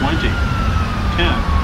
20, 10,